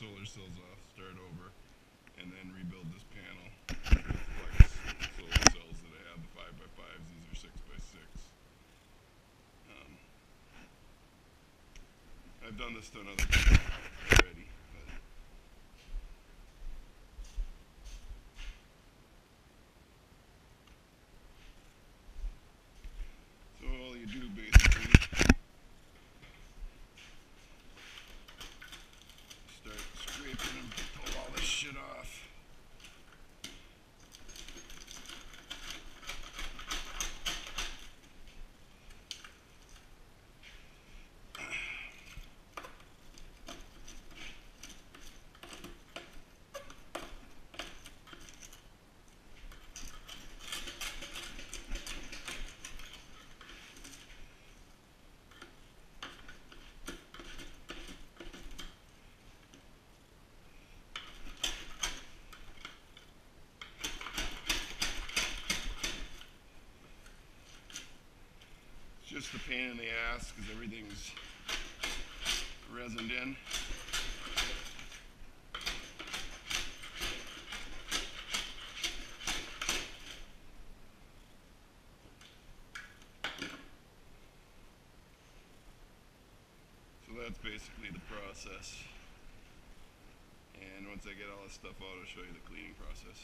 solar cells off, start over, and then rebuild this panel with flex solar cells that I have, the 5x5s, these are 6x6. Um, I've done this to another. Just a pain in the ass because everything's resined in. So that's basically the process. And once I get all this stuff out, I'll show you the cleaning process.